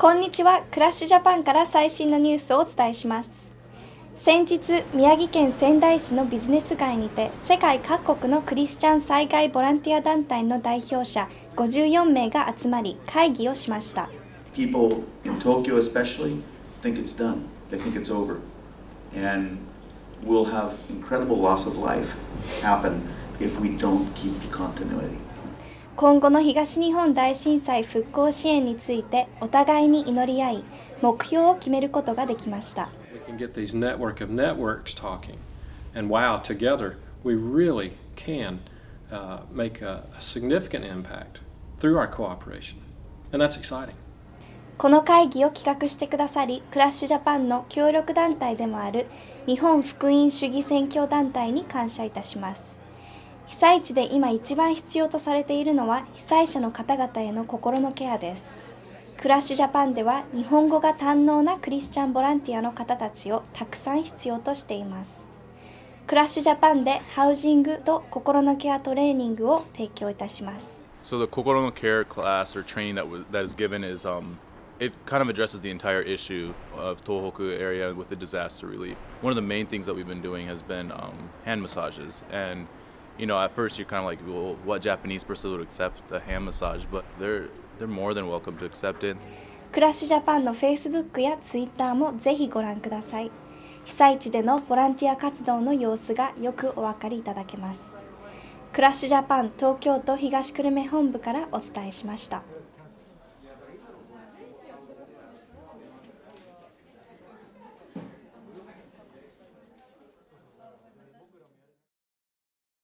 こんにちはクラッシュジャパンから最新のニュースをお伝えします先日宮城県仙台市のビジネス街にて世界各国のクリスチャン災害ボランティア団体の代表者54名が集まり会議をしました People in Tokyo especially think it's done. They think it's over. And we'll have incredible loss of life happen if we don't keep the continuity. 今後の東日本大震災復興支援についてお互いに祈り合い目標を決めることができました、この会議を企画してくださりクラッシュジャパンの協力団体でもある日本福音主義選挙団体に感謝いたします。被災地で今一番必要とされているのは被災者の方々への心のケアですクラッシュジャパンでは日本語が堪能なクリスチャンボランティアの方たちをたくさん必要としていますクラッシュジャパンでハウジングと心のケアトレーニングを提供いたします So the Kokoro no Care class or training that was that is given is um, it kind of addresses the entire issue of Tohoku area with the disaster relief. One of the main things that we've been doing has been um, hand massages, and you know at first you're kind of like, well, what Japanese person would accept a hand massage? But they're they're more than welcome to accept it. クラッシュジャパンの Facebook や Twitter もぜひご覧ください被災地でのボランティア活動の様子がよくお分かりいただけますクラッシュジャパン東京都東久留米本部からお伝えしました。